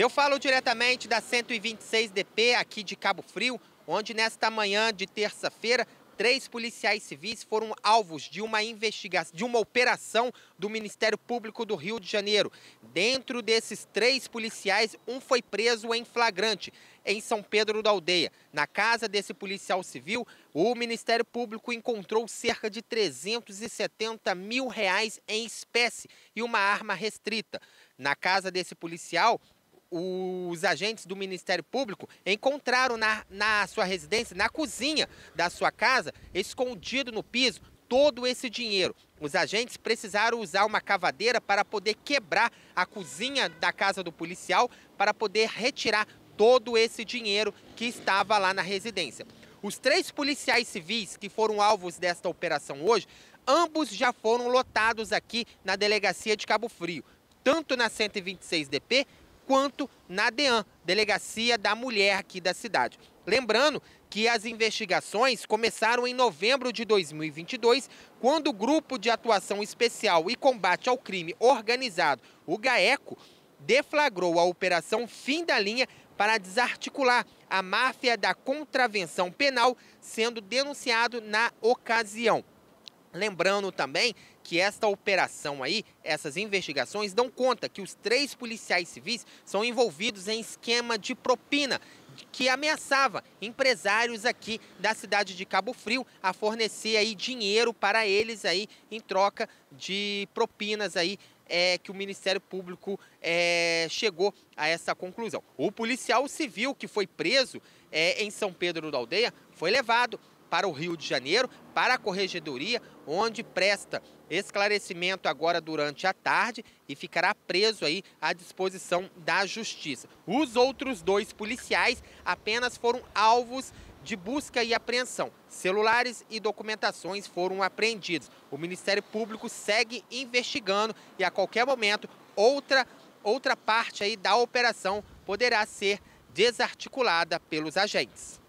Eu falo diretamente da 126 DP aqui de Cabo Frio, onde nesta manhã de terça-feira três policiais civis foram alvos de uma investigação, de uma operação do Ministério Público do Rio de Janeiro. Dentro desses três policiais, um foi preso em flagrante em São Pedro da Aldeia. Na casa desse policial civil, o Ministério Público encontrou cerca de 370 mil reais em espécie e uma arma restrita. Na casa desse policial, os agentes do Ministério Público encontraram na, na sua residência, na cozinha da sua casa, escondido no piso, todo esse dinheiro. Os agentes precisaram usar uma cavadeira para poder quebrar a cozinha da casa do policial para poder retirar todo esse dinheiro que estava lá na residência. Os três policiais civis que foram alvos desta operação hoje, ambos já foram lotados aqui na delegacia de Cabo Frio, tanto na 126 DP quanto na DEAN, Delegacia da Mulher aqui da cidade. Lembrando que as investigações começaram em novembro de 2022, quando o Grupo de Atuação Especial e Combate ao Crime Organizado, o GAECO, deflagrou a Operação Fim da Linha para desarticular a máfia da contravenção penal, sendo denunciado na ocasião. Lembrando também que esta operação aí, essas investigações dão conta que os três policiais civis são envolvidos em esquema de propina que ameaçava empresários aqui da cidade de Cabo Frio a fornecer aí dinheiro para eles aí em troca de propinas aí é, que o Ministério Público é, chegou a essa conclusão. O policial civil que foi preso é, em São Pedro da Aldeia foi levado para o Rio de Janeiro, para a Corregedoria, onde presta esclarecimento agora durante a tarde e ficará preso aí à disposição da Justiça. Os outros dois policiais apenas foram alvos de busca e apreensão. Celulares e documentações foram apreendidos. O Ministério Público segue investigando e a qualquer momento outra outra parte aí da operação poderá ser desarticulada pelos agentes.